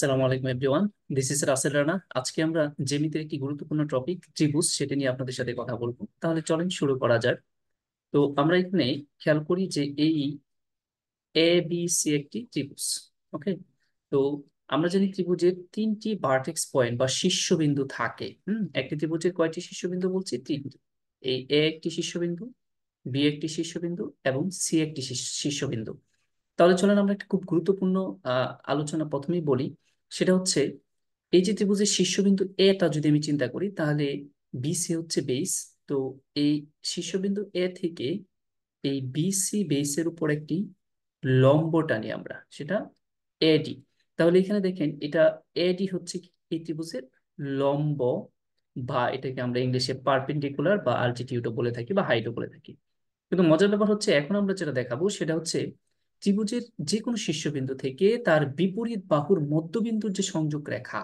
আসসালামু আলাইকুম everyone this is Rasel Rana আজকে আমরা জ্যামিতির একটি গুরুত্বপূর্ণ টপিক ত্রিভুজ, সেটা নিয়ে আপনাদের সাথে কথা বলব। তাহলে চলেন শুরু করা যাক। তো আমরা এখানে খেয়াল করি যে এই এ বি সি একটি ত্রিভুজ ওকে তো আমরা জানি ত্রিভুজের তিনটি ভার্টেক্স পয়েন্ট বা শীর্ষবিন্দু থাকে, হুম? একটি ত্রিভুজের কয়টি শীর্ষবিন্দু বলছি? তিনটি। এই এ একটি শীর্ষবিন্দু বি একটি শীর্ষবিন্দু এবং সি একটি শীর্ষ- শীর্ষবিন্দু। তাহলে চলেন আমরা একটা খুব গুরুত্বপূর্ণ আলোচনা প্রথমেই বলি। সেটা হচ্ছে, এই যে ত্রিভুজের শীর্ষবিন্দু এটা যদি আমি চিন্তা করি, তাহলে বিসি হচ্ছে বেস তো এই শীর্ষবিন্দু এ থেকে এই বিসি বেসের উপর একটি লম্ব টানি আমরা, সেটা এডি তাহলে এখানে দেখেন, এটা এডি হচ্ছে? এই ত্রিভুজের লম্ব বা এটাকে আমরা ইংলিশে পারপেন্ডিকুলার বা আলটিটিউডও বলে থাকি বা হাইটও বলে থাকি কিন্তু মজার ব্যাপার হচ্ছে, এখন আমরা যেটা দেখাবো, সেটা হচ্ছে ত্রিভুজের যে কোনো শীর্ষবিন্দু থেকে তার বিপরীত বাহুর মধ্যবিন্দুর যে সংযোগ রেখা,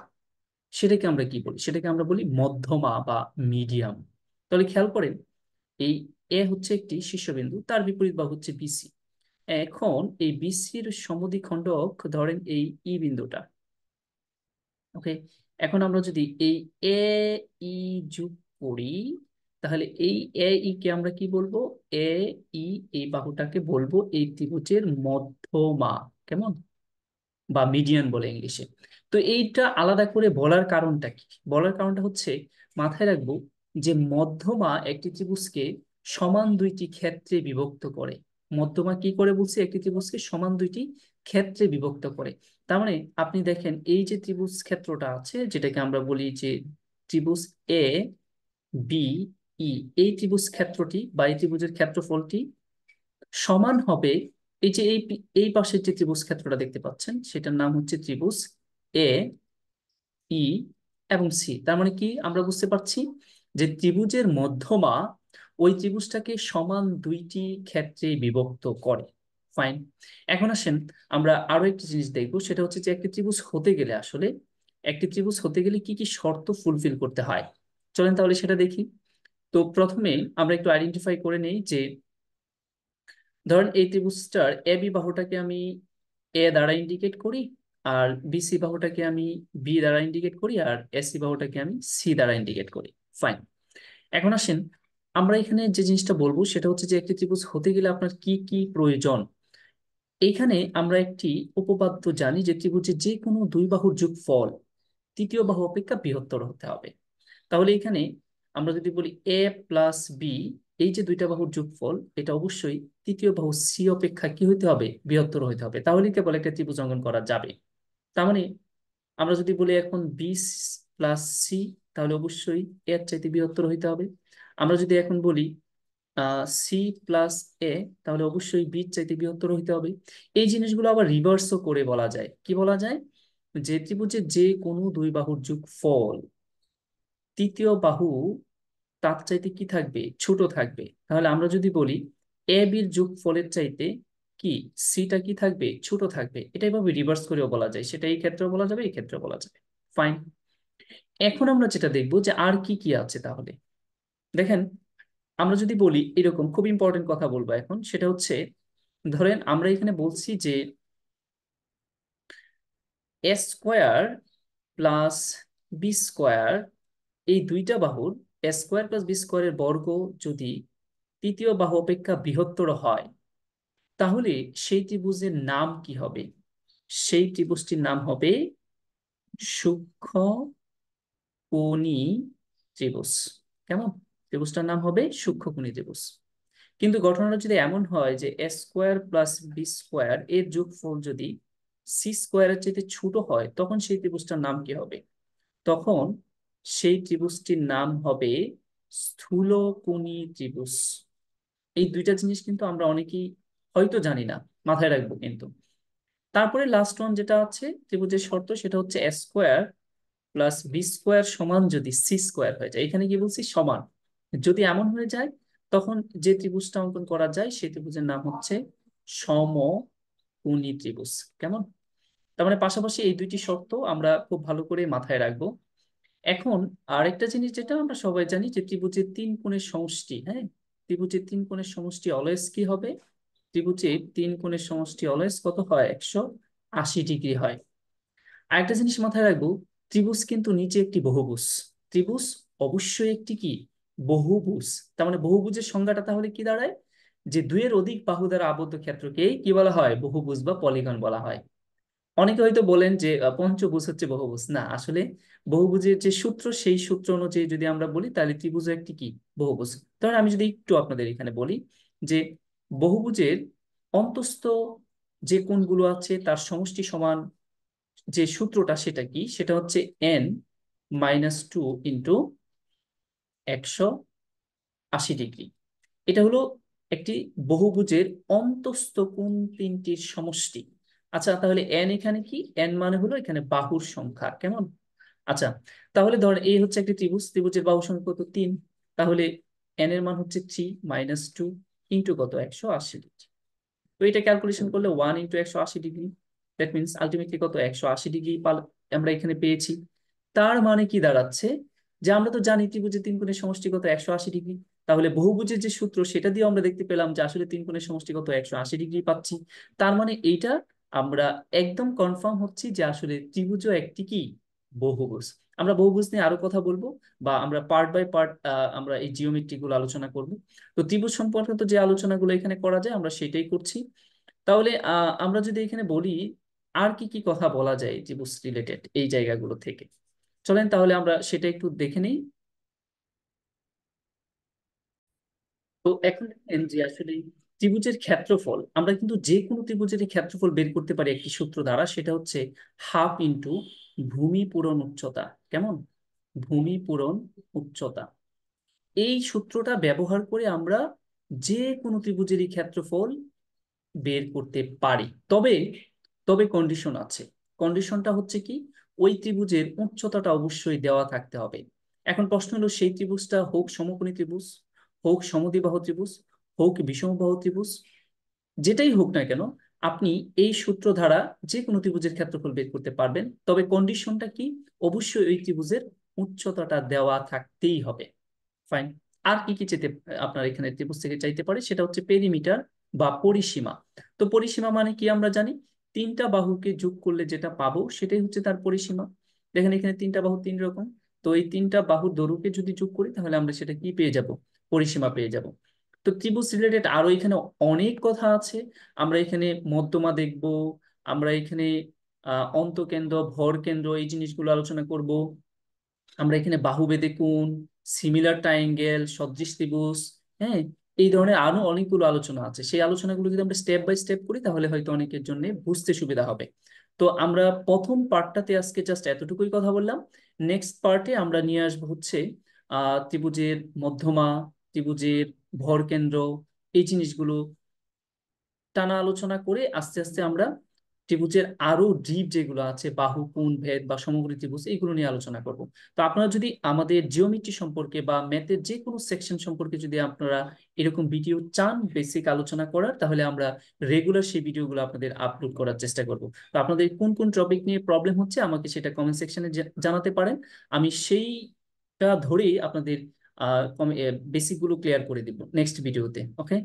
সেটাকে আমরা কি বলি? সেটাকে আমরা বলি মধ্যমা বা মিডিয়াম। তাহলে খেয়াল করেন, এই এ হচ্ছে একটি শীর্ষবিন্দু, তার বিপরীত বাহু হচ্ছে বিসি এখন এই বিসির সমদ্বিখণ্ডক ধরেন এই ই বিন্দুটা। ওকে, এখন আমরা যদি এই এ ই যোগ করি তাহলে এই এ ই কে আমরা কি বলব? এ ই এই বাহুটাকে বলব এই ত্রিভুজের মধ্যমা, কেমন? বা মিডিয়ান বলে ইংলিশে। তো এইটা আলাদা করে বলার কারণটা কি? বলার কারণটা হচ্ছে, মাথায় রাখব যে মধ্যমা একটি ত্রিভুজকে সমান দুইটি ক্ষেত্রে বিভক্ত করে। মধ্যমা কি করে বলছি? একটি ত্রিভুজকে সমান দুইটি ক্ষেত্রে বিভক্ত করে। তার মানে আপনি দেখেন, এই যে ত্রিভুজ ক্ষেত্রটা আছে, যেটাকে আমরা বলি যে ত্রিভুজ এ বি ই, এই ত্রিভুজ ক্ষেত্রটি বা এই ত্রিভুজের ক্ষেত্রফলটি সমান হবে এই যে এই এই পাশের যে ত্রিভুজ ক্ষেত্রটা দেখতে পাচ্ছেন, সেটার নাম হচ্ছে ত্রিভুজ এ, ই এবং সি। তার মানে কি আমরা বুঝতে পারছি যে ত্রিভুজের মধ্যমা ওই ত্রিভুজটাকে সমান দুইটি ক্ষেত্রে বিভক্ত করে। ফাইন এখন আসেন, আমরা আরও একটি জিনিস দেখব, সেটা হচ্ছে যে একটি ত্রিভুজ হতে গেলে আসলে, একটি ত্রিভুজ হতে গেলে কি কি শর্ত ফুলফিল করতে হয়? চলেন তাহলে সেটা দেখি। তো প্রথমে আমরা একটু আইডেন্টিফাই করে নেই যে ধরেন এই ত্রিভুজটার এ বি বাহুটাকে আমি এ দ্বারা ইন্ডিকেট করি আর বিসি বাহুটাকে আমি বি দ্বারা ইন্ডিকেট করি আর এসি বাহুটাকে আমি সি দ্বারা ইন্ডিকেট করি। ফাইন এখন আসেন, আমরা এখানে যে জিনিসটা বলব সেটা হচ্ছে যে একটি ত্রিভুজ হতে গেলে আপনার কি কি প্রয়োজন? এখানে আমরা একটি উপপাদ্য জানি যে ত্রিভুজের যে কোনো দুই বাহুর যোগফল তৃতীয় বাহু অপেক্ষা বৃহত্তর হতে হবে। তাহলে এখানে আমরা যদি বলি এ প্লাস বি এই যে দুইটা বাহুর যোগফল, এটা অবশ্যই তৃতীয় বাহু সি অপেক্ষা কি হইতে হবে? বৃহত্তর হইতে হবে। তাহলেই কেবল একটা ত্রিভুজ অঙ্কন করা যাবে। তার মানে আমরা যদি বলি এখন বি প্লাস সি তাহলে অবশ্যই এর চাইতে বৃহত্তর হইতে হবে। আমরা যদি এখন বলি সি প্লাস এ তাহলে অবশ্যই বি চাইতে বৃহত্তর হইতে হবে। এই জিনিসগুলো আবার রিভার্সও করে বলা যায়। কি বলা যায়? যে ত্রিভুজের যে কোনো দুই বাহুর যোগফল, তৃতীয় বাহু তার চাইতে কি থাকবে? ছোট থাকবে। তাহলে আমরা যদি বলি এ বির যোগফলের চাইতে কি? সিটা কি থাকবে? ছোট থাকবে। এটা এভাবে রিভার্স করেও বলা যায়। সেটা এই ক্ষেত্রে বলা যাবে, এই ক্ষেত্রেও বলা যাবে। ফাইন এখন আমরা যেটা দেখব যে আর কি কি আছে তাহলে। দেখেন, আমরা যদি বলি এরকম খুব ইম্পর্টেন্ট কথা বলব এখন, সেটা হচ্ছে, ধরেন আমরা এখানে বলছি যে A square plus B square এই দুইটা বাহুর স্কোয়ার প্লাস বি স্কোয়ারের বর্গ যদি তৃতীয় বাহু অপেক্ষা বৃহত্তর হয়, তাহলে সেই ত্রিভুজের নাম কি হবে? সেই ত্রিভুজটির নাম হবে সূক্ষ্ম ত্রিভুজ। কেমন? ত্রিভুজটার নাম হবে সূক্ষ্ম কোণী ত্রিভুজ। কিন্তু ঘটনাটা যদি এমন হয় যে A square plus B square এর যোগফল যদি সি স্কোয়ারের চাইতে ছোট হয়, তখন সেই ত্রিভুজটার নাম কি হবে? তখন সেই ত্রিভুজটির নাম হবে স্থূলকোণী ত্রিভুজ। এই দুইটা জিনিস কিন্তু আমরা অনেকেই হয়তো জানি না, মাথায় রাখব কিন্তু। তারপরে লাস্ট ওয়ান যেটা আছে, ত্রিভুজের শর্ত সেটা হচ্ছে A square plus B square সমান যদি সি স্কোয়ার হয়ে যায়। এখানে কি বলছি সমান। যদি এমন হয়ে যায়, তখন যে ত্রিভুজটা অঙ্কন করা যায়, সেই ত্রিভুজের নাম হচ্ছে সমকোণী ত্রিভুজ। কেমন? তার মানে পাশাপাশি এই দুইটি শর্ত আমরা খুব ভালো করে মাথায় রাখব। এখন আরেকটা জিনিস যেটা আমরা সবাই জানি যে ত্রিভুজের তিন কোণের সমষ্টি হ্যাঁ? ত্রিভুজের তিন কোণের সমষ্টি অলওয়েজ কি হবে? ত্রিভুজের তিন কোণের সমষ্টি অলওয়েজ কত হয়? একশো আশি ডিগ্রি হয়। আরেকটা জিনিস মাথায় রাখব, ত্রিভুজ কিন্তু নিচে একটি বহুভুজ। ত্রিভুজ অবশ্যই একটি কি? বহুভুজ। তার মানে বহুভুজের সংজ্ঞাটা তাহলে কি দাঁড়ায়? যে দুইয়ের অধিক বাহু দ্বারা আবদ্ধ ক্ষেত্রকেই কি বলা হয়? বহুভুজ বা পলিগন বলা হয়। অনেকে হয়তো বলেন যে পঞ্চভুজ হচ্ছে বহুভুজ। না, আসলে বহুভুজের যে সূত্র, সেই সূত্র অনুযায়ী যদি আমরা বলি, তাহলে ত্রিভুজ একটি কি? বহুভুজ। তাহলে আমি যদি একটু আপনাদের এখানে বলি যে, বহুভুজের অন্তস্থ যে কোণগুলো আছে, তার সমষ্টি সমান যে সূত্রটা সেটা কি? সেটা হচ্ছে এন মাইনাস টু ইন্টু একশো আশি ডিগ্রি। এটা হলো একটি বহুভুজের অন্তস্থ কোণ তিনটির সমষ্টি। আচ্ছা তাহলে এন এখানে কি? এন মানে হলো এখানে বাহুর সংখ্যা, কেমন? আচ্ছা তাহলে ধরেন এই হচ্ছে একটি ত্রিভুজ, ত্রিভুজের বাহু সংখ্যা কত? তিন। তাহলে এন এর মান হচ্ছে থ্রি মাইনাস টু ইন্টু কত? একশো আশি ডিগ্রি। তো এটা ক্যালকুলেশন করলে ওয়ান ইন্টু একশো আশি ডিগ্রি। দ্যাট মিনস আলটিমেটলি কত? একশো আশি ডিগ্রি আমরা এখানে পেয়েছি। তার মানে কি দাঁড়াচ্ছে? যে আমরা তো জানি ত্রিভুজের তিন কোণের সমষ্টি কত? একশো আশি ডিগ্রি। তাহলে বহুভুজের যে সূত্র, সেটা দিয়ে আমরা দেখতে পেলাম যে আসলে তিন কোণের সমষ্টি কত? একশো আশি ডিগ্রি পাচ্ছি। তার মানে এইটা আমরা একদম কনফার্ম হচ্ছি যে আসলে ত্রিভুজও একটি কি? বহুভুজ। আমরা বহুভুজ নিয়ে আরও কথা বলব বা আমরা পার্ট বাই পার্ট আমরা এই জিওমেট্রি গুলো আলোচনা করব। তো ত্রিভুজ সম্পর্কিত যে আলোচনাগুলো এখানে করা যায় আমরা সেটাই করছি। তাহলে আমরা যদি এখানে বলি আর কি কি কথা বলা যায় ত্রিভুজ রিলেটেড এই জায়গাগুলো থেকে? চলেন তাহলে আমরা সেটা একটু দেখে নিই। তো এখন দেখেন যে আসলে ত্রিভুজের ক্ষেত্রফল, আমরা কিন্তু যে কোনো ত্রিভুজের ক্ষেত্রফল বের করতে পারি একটি সূত্র দ্বারা, সেটা হচ্ছে হাফ ইন্টু ভূমি পূরণ উচ্চতা। কেমন? ভূমি পূরণ উচ্চতা। এই সূত্রটা ব্যবহার করে আমরা যে কোনো ত্রিভুজেরই ক্ষেত্রফল বের করতে পারি। তবে তবে কন্ডিশন আছে। কন্ডিশনটা হচ্ছে কি? ওই ত্রিভুজের উচ্চতাটা অবশ্যই দেওয়া থাকতে হবে। এখন প্রশ্ন হলো, সেই ত্রিভুজটা হোক সমকোণী ত্রিভুজ, হোক সমদিবাহ ত্রিভুজ হোক বিষমবাহু ত্রিভুজ যেটাই হোক না কেন, আপনি এই সূত্র দ্বারা যে কোনো ত্রিভুজের ক্ষেত্রফল বের করতে পারবেন। তবে কন্ডিশনটা কি? অবশ্যই ওই ত্রিভুজের উচ্চতাটা দেওয়া থাকতেই হবে। ফাইন আর কি কি চেতে আপনার এখানে ত্রিভুজ থেকে চাইতে পারে সেটা হচ্ছে পেরিমিটার বা পরিসীমা। তো পরিসীমা মানে কি আমরা জানি? তিনটা বাহুকে যোগ করলে যেটা পাবো সেটাই হচ্ছে তার পরিসীমা। দেখেন এখানে তিনটা বাহু তিন রকম। তো এই তিনটা বাহুর দৈর্ঘ্যকে যদি যোগ করি তাহলে আমরা সেটা কি পেয়ে যাব? পরিসীমা পেয়ে যাব। তো ত্রিভুজ রিলেটেড আরও এখানে অনেক কথা আছে। আমরা এখানে মধ্যমা দেখব, আমরা এখানে অন্তকেন্দ্র ভর কেন্দ্র এই জিনিসগুলো আলোচনা করব। আমরা এখানে বাহুবেদে কোণ সিমিলার ট্রাইঙ্গেল সদৃশ ত্রিভুজ হ্যাঁ এই ধরনের আরও অনেকগুলো আলোচনা আছে। সেই আলোচনাগুলো যদি আমরা স্টেপ বাই স্টেপ করি, তাহলে হয়তো অনেকের জন্য বুঝতে সুবিধা হবে। তো আমরা প্রথম পার্টটাতে আজকে জাস্ট এতটুকুই কথা বললাম। নেক্সট পার্টে আমরা নিয়ে আসব হচ্ছে ত্রিভুজের মধ্যমা, ত্রিভুজের ভর কেন্দ্র, এই জিনিসগুলো টানা আলোচনা করে আস্তে আস্তে আমরা ত্রিভুজের আরও ডিপ যেগুলো আছে, বাহু, কোণ, ভেদ বা সমগ্র ত্রিভুজ, এইগুলো নিয়ে আলোচনা করব। তো আপনারা যদি আমাদের জিওমেট্রি সম্পর্কে বা ম্যাথের যে কোনো সেকশন সম্পর্কে যদি আপনারা এরকম ভিডিও চান বেসিক আলোচনা করার, তাহলে আমরা রেগুলার সেই ভিডিওগুলো আপনাদের আপলোড করার চেষ্টা করব। তো আপনাদের কোন কোন টপিক নিয়ে প্রবলেম হচ্ছে, আমাকে সেটা কমেন্ট সেকশনে জানাতে পারেন। আমি সেইটা ধরেই আপনাদের আহ বেসিকগুলো ক্লিয়ার করে দিব নেক্সট ভিডিওতে ওকে